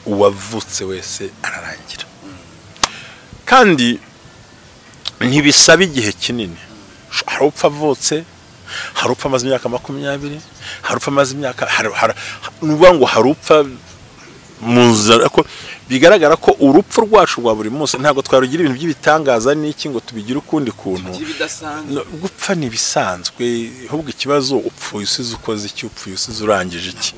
uwavutse wese ararangira. Kandi ntibisaba igihe kinini. Hari upfa avutse hari upfa amaze imyaka makumyabiri hari upfa amaze imyaka ni ukuvuga ngo hari upfa mu nzira ko bigaragara ko urupfu rwacu rwa buri munsi ntabwo twarugira ibintu by'ibitangaza n'iki ngo tubigire ukundi kuntu. Gupfa ni ibisanzwe ahubwo ikibazo upfuye usize ukoze iki upfuye usize urangije iki?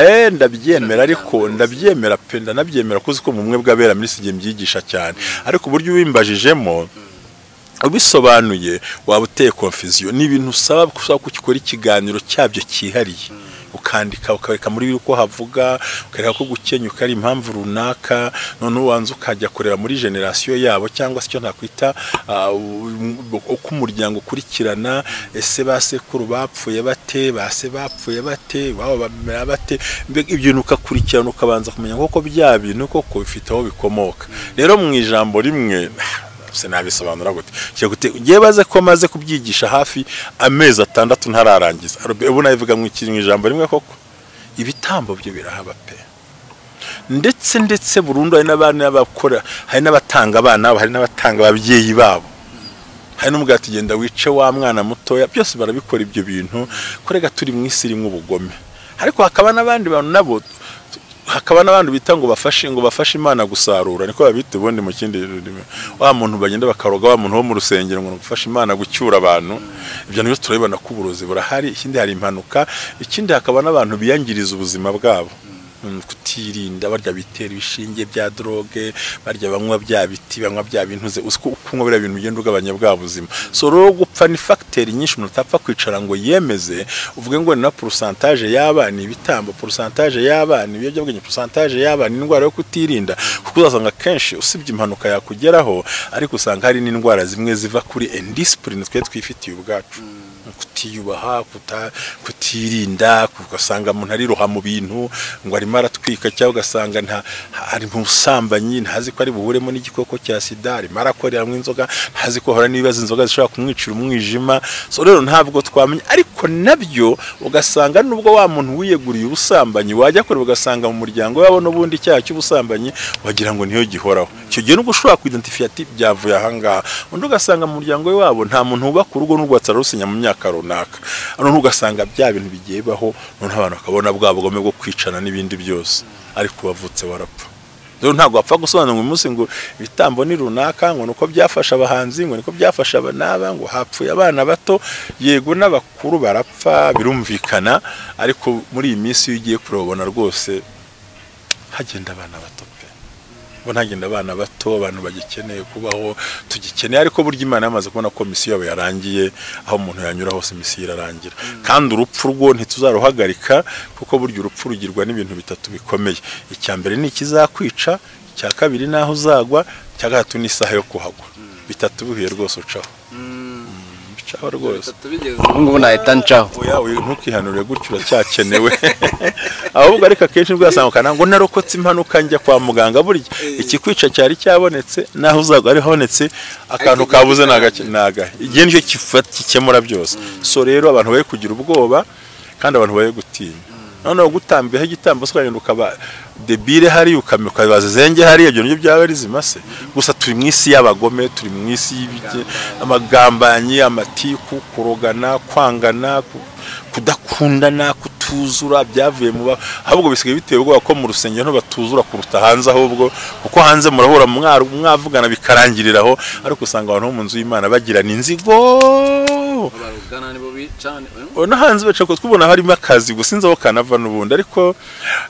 Eh ndabyemera ariko ndabyemera pe ndanabyemera kuzi ko mu bumwe bw'abera muri sigiye mbyigisha cyane. Ariko uburyo ubimbajijemo ubisobanuye waba uteye confusion. Ni ibintu usaba ko ukora ikiganiro cyabyo cyihariye. Ukandika ukareka muri uko havuga ukareka ko gukenyuka ari impamvu runaka none ubanza ukajya kureba muri generasiyo yabo cyangwa se icyo nakwita uko umuryango ukurikirana ese ba sekuru bapfuye bate base bapfuye bate waba bamera bate ibyo bintu ukakurikirana ukabanza kumenya koko bya bintu koko bifite aho bikomoka. Rero mu ijambo rimwe sinabisobanura gute. Gute ngiye baze ko maze kubyigisha hafi amezi atandatu ntararangiza. Ubu nabivuga mu ijambo rimwe koko? Ibitambo byo birahaba pe. Ndetse ndetse burundu hari n'abana bakora hari n'abatanga abana babo hari n'abatanga ababyeyi babo. Hari n'umugabo tugenda wice wa mwana mutoya. Byose barabikora ibyo bintu kurega turi mu isi irimo ubugome. Ariko hakaba n'abandi bantu nabo hakaba n'abandi bita ngo bafashe ngo bafashe imana gusarura. Niko babita ubundi mu kindi wa muntu bagenda bakaroga wa muntu wo mu rusengero ngo gufasha imana gucyura abantu. Ibyo na byo turabibona ko uburozi burahari ikindi hari impanuka ikindi hakaba n'abantu biyangiriza ubuzima bwabo. Kutirinda barya bitera ibishinge bya droge barya banywa bya biti banywa bya bintuze uzi ko kunywa biriya bintu ugenda ugabanya bwa buzima. So rero gupfa ni fagiteri nyinshi umuntu atapfa kwicara ngo yemeze uvuge ngo ni na porosantaje y'abana ibitambo porosantaje y'abana ibiyobyabwenge porosantaje y'abana indwara yo kutirinda. Kuko uzasanga kenshi usibye impanuka yakugeraho ariko usanga hari n'indwara zimwe ziva kuri indisipurine twe twifitiye ubwacu. Kutiyubaha kutirinda ugasanga umuntu ariroha mu bintu ngo arimo aratwika cyangwa ugasanga ari mu busambanyi ntazi ko ari buhuremo n'igikoko cya sida arimo arakoreramo inzoga ntazi ko ahora n'ibibazo inzoga zishobora kumwicira umwijima. So rero ntabwo twamenya ariko na byo ugasanga nubwo wa muntu wiyeguriye ubusambanyi wajya kure ugasanga mu muryango wabo n'ubundi icyaha cy'ubusambanyi wagira ngo niyo gihoraho. Icyo gihe nubwo ushobora kuidentifya ati byavuye ahangaha undi ugasanga mu muryango we wabo nta muntu wubaka urugo n'urwatsi arusinya mu myaka runaka. None ugasanga bya bintu bigiye bibaho noneho abantu bakabona bwa bugome bwo kwicana n'ibindi byose. Ariko wavutse warapfa. Rero ntabwo wapfa gusobanura ngo munsi ngo ibitambo ni runaka ngo nuko byafasha abahanzi ngo niko byafasha aba n'aba ngo hapfuye abana bato. Yego n'abakuru barapfa birumvikana ariko muri iyi minsi iyo ugiye kurabona rwose hagenda abana bato. Ngo ntagenda abana bato abantu bagikeneye kubaho tugikeneye ariko burya imana yamaze kubona ko misiyo yabo yarangiye aho umuntu yanyura hose misiyo irarangira. Kandi urupfu rwo ntituzaruhagarika kuko burya urupfu rugirwa n'ibintu bitatu bikomeye. Icya mbere ni ikizakwica icya kabiri ni aho uzagwa icya gatatu ni isaha yo kuhagwa. Bitatu bihuye rwose ucaho. Bicaho rwose. ubu ngubu nahita ncaho ntukihanure gutyo uracyakenewe ahubwo ariko akenshi ni bwo yasangukana ngo narokotse impanuka njya kwa muganga burya ikikwica cyari cyabonetse naho uzagwa ari habonetse akantu kabuze nagahe igihe ni cyo gikemura byose so rero abantu bari kugira ubwoba kandi abantu bari gutinya noneho gutambiyeho igitambo ukaba debire hariya ukabaza zenge hariya ibyo ni byo byaba ari zimase gusa turi mu isi y'abagome turi mu isi amagambanyi amatiku kurogana kwangana ku- kudakundana kutuzura byavuye mu ahubwo bisigaye biteye ubwoba ko mu rusengero batuzura kuruta hanze ahubwo kuko hanze murahura mwavugana bikarangiriraho ariko usanga abantu bo mu nzu y'imana bagirana inzigo. No hanze baca ko twubona harimo akazi gusa inzi aho kanava n'ubundi. Ariko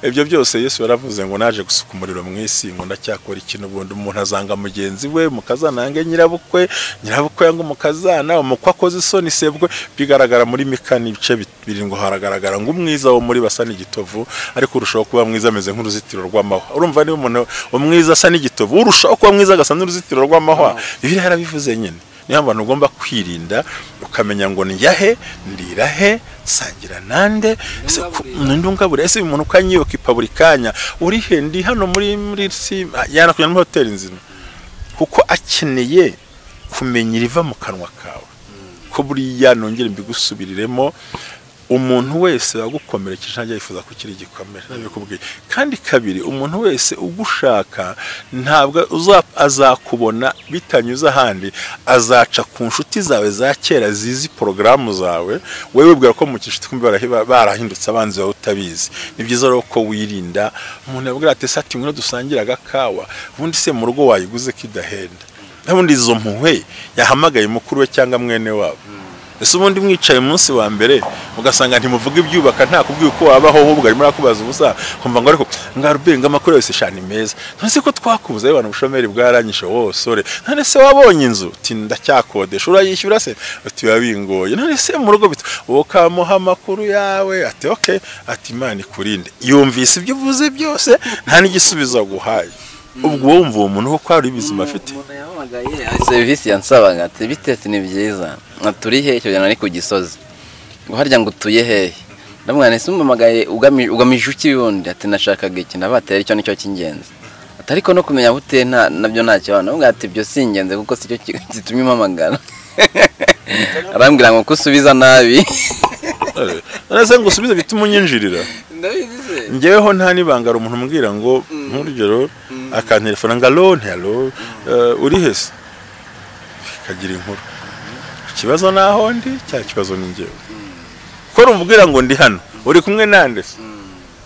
ibyo byose yesu yaravuze ngo naje gusuka umuriro mu isi ngo ndacyakora ikintu ubundi. Umuntu azanga mugenzi we mukazana yange nyirabukwe nyirabukwe yanga umukazana umukwe akoze isoni sebwe bigaragara muri mikani ibice bibiri ngo haragaragara ngo umwiza wo muri basa n'igitovu ariko urushaho kuba mwiza ameze nk'uruzitiro rw'amahwa. Urumva niba umuntu umwiza asa n'igitovu urushaho kuba mwiza agasa n'uruzitiro rw'amahwa. Bibiliya yarabivuze nyine niyo abantu ugomba kwirinda ukamenya ngo njyahe ndirahe sangira nande ese ku- ndungabure ese uyu muntu uko anyibuka buri kanya uri he? Ndi hano muri muri yanakujya muri hoteli nzima. Kuko akeneye kumenya iriva mu kanwa kawe. Ko buriya nongere mbigusubiriremo umuntu wese wagukomerekeje ntajya yifuza ko ukiri igikomere nabikubwiye kandi kabiri umuntu wese ugushaka ntabwo azakubona bitanyuze ahandi. Azaca ku nshuti zawe za kera zizi porogaramu zawe. Wowe wibwira ko mu barahi- barahindutse abanzi bawe utabizi. Ni byiza rero ko wirinda umuntu yabwira ati sati ngwino dusangire agakawa ubundi se mu rugo wayiguze ko idahenda ubundi izo mpuhwe yahamagaye mukuru we cyangwa mwene wabo. Ese ubundi mwicaye umunsi wa mbere ugasanga ntimuvuga ibyubaka nta kubwiye uko wabaho ahubwo arimo arakubaza ubusa kumva ngo ariko ngarubenga amakuru yose shani meza. Se ko twakubuze abantu ubushomeri bwaranyishe wowe sore. None se wabonye inzu? Uti ndacyakodesha. Urayishyura se? Uti bingoye. None se mu rugo wowe ukamuha amakuru yawe? Ati oke ati imana ikurinde. Yumvise ibyo uvuze byose nta n'igisubizo aguhaye. Ubwo wumva uwo muntu ko hari ubuzima afite. Serivisi yansabaga ati bitetse ni byiza. Turi he icyo gihe nari ku gisozi. Ngo harya ngo utuye hehe? Ndamwana ese umpamagaye ugami- ugamije iki wundi ati nashakaga iki? Nabatera icyo ni cyo cy'ingenzi. Ariko no kumenya aho uteye na byo nta kibazo. Ndavuga ati ibyo si ingenzi kuko si cyo gitumye umpamagara arambwira ngo ko usubiza nabi se ngo usubize bituma unyinjirira? Ngeweho nta n'ibanga hari umuntu umbwira ngo nk'urugero akantelefona ngo alo ntiyalo uri hese kagira inkuru. Ikibazo ni aho ndi cya kibazo ni ngewe ko rumubwira ngo ndi hano uri kumwe nande se?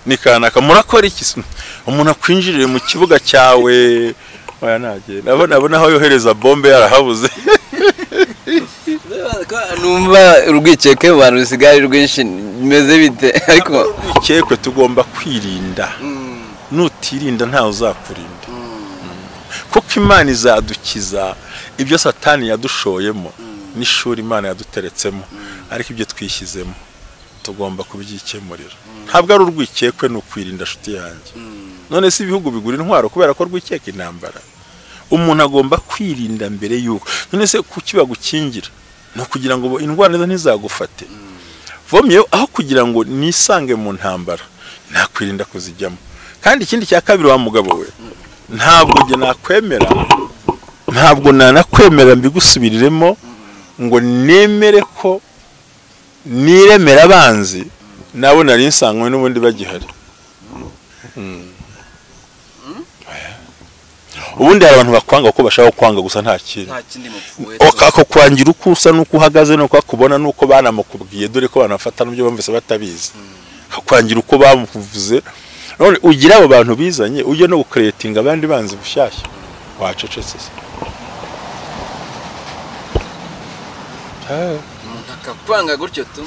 Ni kanaka murakora iki umuntu akwinjiriye mu kibuga cyawe. Ntagenda abona aho yohereza bombe yarahabuze. Numva urwikekwe mu bantu rusigaye rwinshi bimeze bite? Ariko urwikekwe tugomba kwirinda. Nutirinda ntawe uzakurinda. Kuko imana izadukiza ibyo satani yadushoyemo n'ishuri imana yaduteretsemo ariko ibyo twishyizemo tugomba kubyikemurira. Ntabwo ari urwikekwe ni ukwirinda nshuti yanjye. None si ibihugu bigura intwaro kubera ko rwikeka intambara. Umuntu agomba kwirinda mbere y'uko. None se kuki bagukingira? Ni ukugira ngo indwara ntizagufate. Vomye aho kugira ngo nisange mu ntambara nakwirinda kuzijyamo. Kandi ikindi cya kabiri wa mugabo we ntabwo nakwemera ntabwo nanakwemera mbigusubiriremo ngo nemere ko niremera abanzi nabo nari nsanganywe n'ubundi bagihari. Ubundi hari abantu bakwanga ko bashaka kwanga gusa nta kintu mupfuye. Akakwangira uko usa n'uko uhagaze n'uko akubona n'uko banamukubwiye dore ko banafata n'ibyo bumvise batabizi. Akakwangira uko bamuvuze none ugira abo bantu bizanye ujye no gukeretinga abandi banzi bushyashya. Wacecetse se. Akakwanga gutyo tu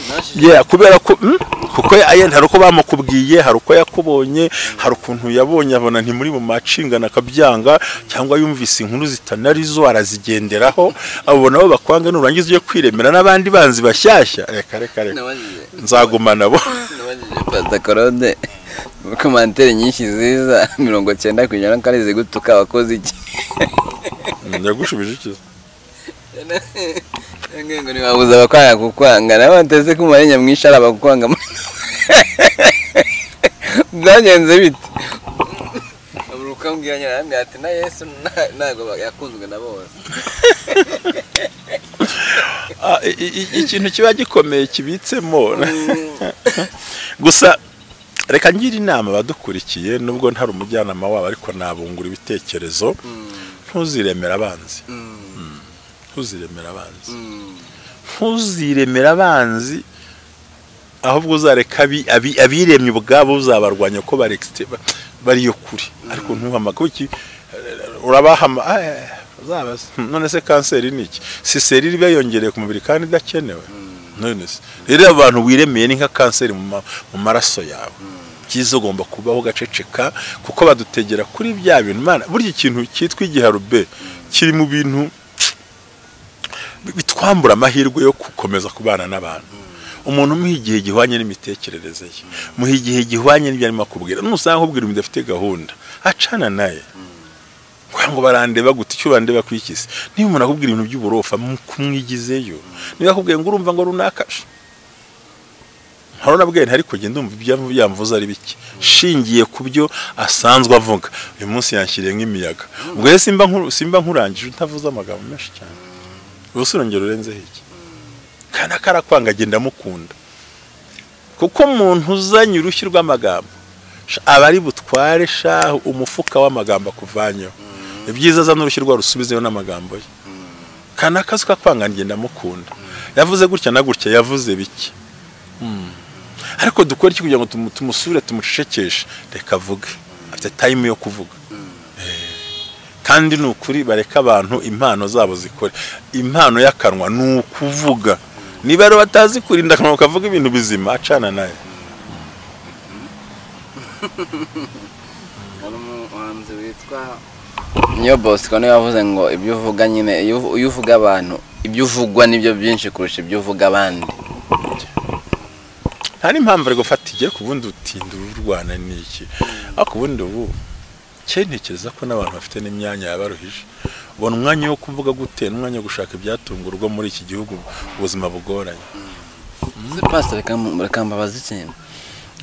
kubera ko mm, kuko hari uko bamukubwiye hari uko yakubonye hari ukuntu yabonye abona ntimuri mu macingana akabyanga cyangwa yumvise inkuru zitanarizo arazigenderaho abo nabo bakwanga nurangiza ujye kwiremera n'abandi banzi bashyashya. Reka reka reka. Nzaguma nabo. Patakorode komantere nyinshi ziza mirongo cyenda ku ijana ko ari izigutuka wakoze iki? Yagushubije iki? ngo ntiwabuze abakwanga kukwanga nawe wateze ko umubare nyamwinshi ari abakwanga byagenze bite ukambwira nyine ati na yesu nta- ntabwo yakunzwe na bose. Ah, i- i- ikintu kiba gikomeye kibitsemo. Gusa reka ngira inama abadukurikiye nubwo ntari umujyanama wabo ariko nabungura ibitekerezo. Ntuziremere abanzi. Ntuziremere abanzi. Ntuziremere abanzi ahubwo uzareka abi- abi- abiremye ubwabo uzabarwanya ko bariyo kuri ariko ntuhamagare iki? Urabahama. Eh, uzabaza none se kanseri ni iki? Si seri iba yongereye ku mubiri kandi idakenewe none se. Rero abantu wiremeye ni nka kanseri mu ma- mu maraso yawe. Byiza ugomba kubaho ugaceceka kuko badutegera kuri bya bintu. Burya ikintu cyitwa igiharube kiri mu bintu bitwambura amahirwe yo gukomeza kubana n'abantu. Umuntu umuha igihe gihwanye n'imitekerereze ye. Muha igihe gihwanye n'ibyo arimo akubwira. Nusanga akubwira ibintu bidafite gahunda. Acana naye ngo barandeba gute icyo bandeba ku niba umuntu akubwira ibintu by'uburofa kumwigizeyo. Niba akubwiye ngo urumva ngo runaka haruna bwenge ariko genda ndumva ibyo yamvuze ari bike. Shingiye ku byo asanzwe avuga. Uyu munsi yanshyiriye nk'imiyaga. Ubwo rero simba nkurangije utavuze amagambo menshi cyane. Ubuse urongera urenzeho iki? Kana karakwanga agenda amukunda kuko umuntu uzanye urushyi rw'amagambo. Aba ari butware shahu umufuka w'amagambo akuvanyeho. Ibyiza azana urushyi rwa rusubizeho n'amagambo ye. Kana kazi kakwanga ngenda amukunda yavuze gutya na gutya yavuze bike. Ariko dukora iki kugira ngo tumu- tumusure tumucecekeshe? Reka avuge. Afite tayimu yo kuvuga. Kandi ni ukuri bareka abantu impano zabo zikore. Impano y'akanwa ni ukuvuga niba rero batazi kurinda akanwa kavuga ibintu bizima acana na yo. Hari umuhanzi witwa niyo bosco ni we wavuze ngo ibyo uvuga nyine iyo uvu- iyo uvuga abantu ibyo uvugwa ni byo byinshi kurusha ibyo uvuga abandi. Nta n'impamvu ari gufata igihe ku bundi utinda ururwana ni iki? Ariko ubundi ubu cye ntekereza ko n'abantu bafite n'imyanya yabaruhije. Ubona umwanya wo kuvuga gute n'umwanya wo gushaka ibyatunga urugo muri iki gihugu ubuzima bugoranye. Pastor reka mbabaze ikintu.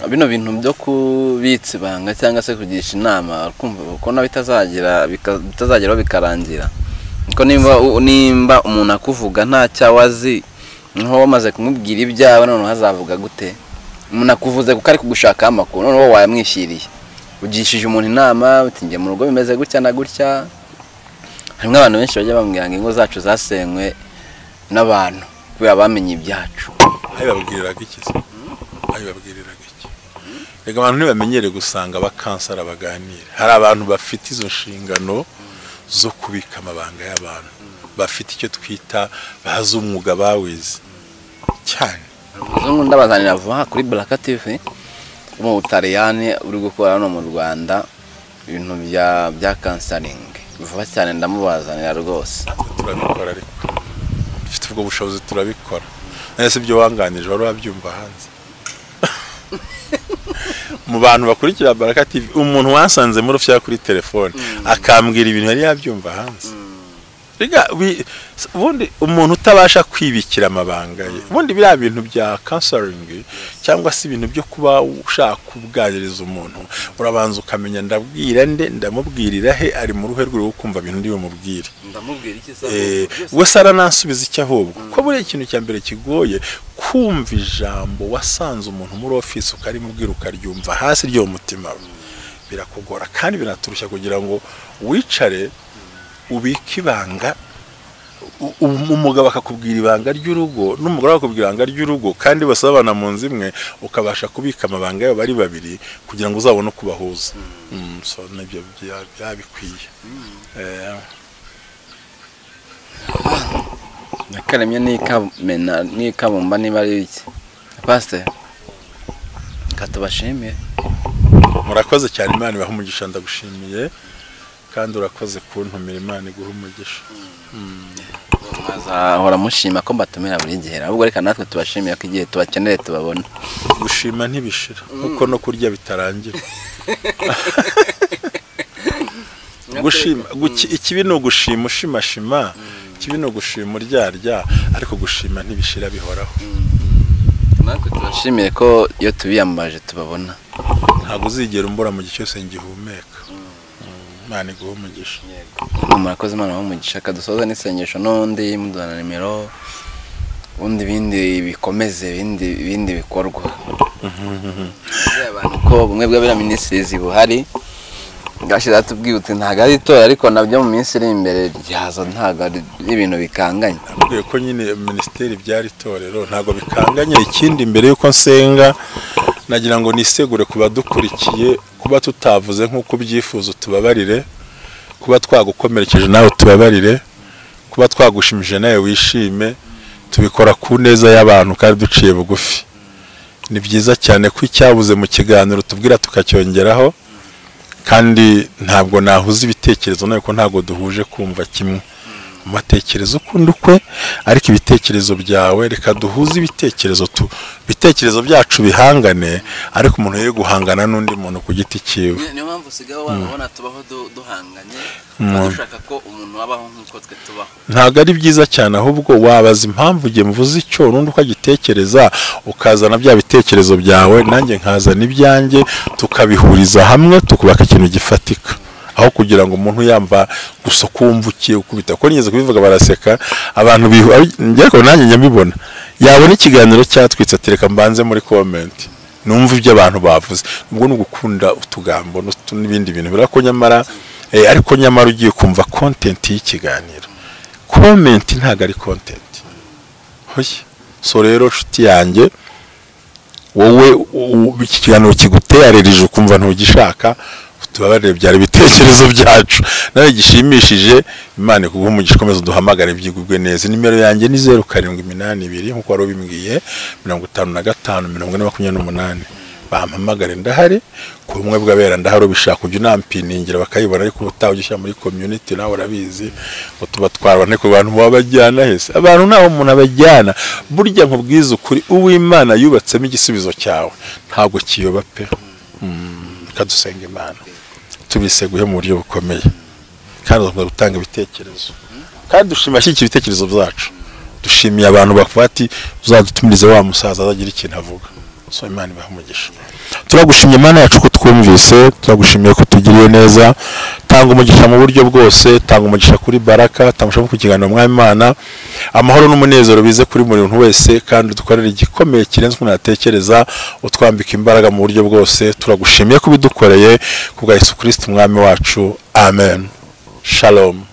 Bino bintu byo kubitsa ibanga cyangwa se kugisha inama bika- bitazageraho bikarangira. Ko nimba umuntu akuvuga nta cyawe azi nko wamaze kumubwira ibyawe noneho azavuga gute? Umuntu akuvuze kuko ari kugushakaho amakuru noneho wayamwishyiriye ugishije umuntu inama uti njye mu rugo bimeze gutya na gutya. Harimo abantu benshi bajya bambwira ngo ingo zacu zasenywe n'abantu kubera bamenye ibyacu. Aho babwiriraga iki se? Aho babwiriraga iki reka abantu ntibamenyere gusanga abakansara baganira hari abantu bafite izo nshingano zo kubika amabanga y'abantu. Bafite icyo twita bazi umwuga bawize. Cyane. Umuzungu ndabazanira vuba kuri Baraka TV wo mu Butaliyani uri gukora hano mu Rwanda ibintu bya bya kansaringi vuba cyane ndamubazanira rwose. Turabikora ariko. Dufite ubwo bushobozi turabikora. None se ibyo wanganije wari wabyumva hanze. Mu bantu bakurikira baraka TV umuntu wasanze muri ufite kuri telefone. Akambwira ibintu yari yabyumva hanze. Ubundi umuntu utabasha kwibikira amabanga ye. Ubundi biriya bintu bya kansaringi cyangwa se ibintu byo kuba ushaka kuganiriza umuntu urabanza ukamenya ndabwira nde ndamubwirira he ari mu ruhe rwe rwo kumva ibintu ndi bumubwire Eh, wese aranansubiza icyo ahubwo? Ko buriya ikintu cya mbere kigoye kumva ijambo wasanze umuntu muri ofisi ukarimubwira ukaryumva hasi ryo mu mutima we. Birakugora kandi binaturushya kugira ngo wicare ubike ibanga umugabo akakubwira ibanga ry'urugo n'umugore akakubwira ibanga ry'urugo kandi bose babana mu nzu imwe ukabasha kubika amabanga yabo ari babiri kugira ngo uzabone uko ubahuza. Mm, so ni byo bya- byabikwiye. Eh, nakaremye n'ikamena n'ikamumba niba ari iki? Pasiteri katubashimiye murakoze cyane imana ibaha umugisha ndagushimiye. Kandi urakoze kuntumira imana iguha umugisha. Mwazahora mushima ko mbatumira buri gihe. Ahubwo reka natwe tubashimiye ko igihe tubakeneye tubabona. Gushima ntibishira kuko no kurya bitarangira. Gushima guki- ikibi ni ugushima ushimashima. Ikibi ni ugushima uryarya ariko gushima ntibishira bihoraho. Natwe tubashimiye ko iyo tubiyambaje tubabona. Ntabwo uzigera umbura mu gihe cyose ngihumeka. Mm, imana iguha umugisha. Murakoze imana umugisha kadusoza n'isengesho n'undi muduhana nimero ubundi ibindi bikomeze ibindi bikorwa. Abantu ko bumwe bw'abira minisitiri buhari bwashize atubwibutse ntabwo ari itora ariko na byo mu minsi iri imbere ryaza ntabwo ari ibintu bikanganye. Nabwiye ko nyine minisiteri byari itorero ntabwo bikanganye ikindi mbere y'uko nsenga nagira ngo nisegure ku badukurikiye kuba tutavuze nk'uko ubyifuza tubabarire kuba twagukomerekeje nawe tubabarire kuba twagushimije nawe wishime tubikora ku neza y'abantu kandi duciye bugufi. Ni byiza cyane ko icyabuze mu kiganiro tubwira tukacyongeraho kandi ntabwo nahuza ibitekerezo nawe ko ntabwo duhuje kumva kimwe. Amatekerezo ukunda ukwe ariko ibitekerezo byawe reka duhuze ibitekerezo tu ibitekerezo byacu bihangane ariko umuntu ye guhangana n'undi muntu ku giti cyiwe niyo mpamvu usigaye ubona tubaho duhanganye dushaka ko umuntu abaho nk'uko twe tubaho. Ntabwo ari byiza cyane ahubwo wabaza impamvu ugiye mvuze icyo n'undi ukagitekereza ukazana bya bitekerezo byawe nanjye nkazana ibyanjye tukabihuriza hamwe tukubaka ikintu gifatika. Aho kugira ngo umuntu yamva gusa kumva ukiye ukubita ko nigeze kubivuga baraseka abantu bihu njye ko nanjye nyabibona. Yabona ikiganiro cyatwitse atereka mbanze muri komenti numva ibyo abantu bavuze. Ubwo ni ugukunda utugambo n'ibindi bintu birako nyamara eh, ariko nyamara ugiye kumva content y'ikiganiro. Comment ntabwo ari content. Hoya. So rero nshuti yanjye wowe iki kiganiro kiguteyarereje ukumva ntugishaka tubabarire byari ibitekerezo byacu. Nawe gishimishije imana ikuguha umugisha ukomeza uduhamagare byigubwe neza. Nimero yanjye ni zeru karindwi iminani ibiri nk'uko wari ubimbwiye mirongo itanu na gatanu mirongo ine makumyabiri n'umunani. Bampamagare ndahari. Ku bumwe bw'abera ndahari ubishaka. Ujya unampiningira bakayibona. Ariko ubutaha ujya muri community nawe urabizi ngo tubatwara ariko abantu baba bajyana hese. Abantu ntaho umuntu abajyana. Burya nkubwiza ukuri uwimana yubatsemo igisubizo cyawe. Ntabwo kiyoba pe. Mm, reka dusenga imana tubiseguye mu buryo bukomeye. Kandi tugomba gutanga ibitekerezo. Kandi dushima iki ibitekerezo byacu. Dushimiye abantu bavuga ati uzadutumirize wa musaza azagira ikintu avuga. So imana ibaha umugisha. Turagushimye imana yacu ko twumvise turagushimiye ko tugiriye neza. Tanga umugisha mu buryo bwose tanga umugisha kuri baraka tanga umugisha ku kiganiro mwami imana. Amahoro n'umunezero bize kuri buri muntu wese kandi dukorere igikomeye kirenze umuntu yatekereza utwambika imbaraga mu buryo bwose. Turagushimiye ko ubidukoreye kubwa Yesu Kristo umwami wacu. Amen. Shalom.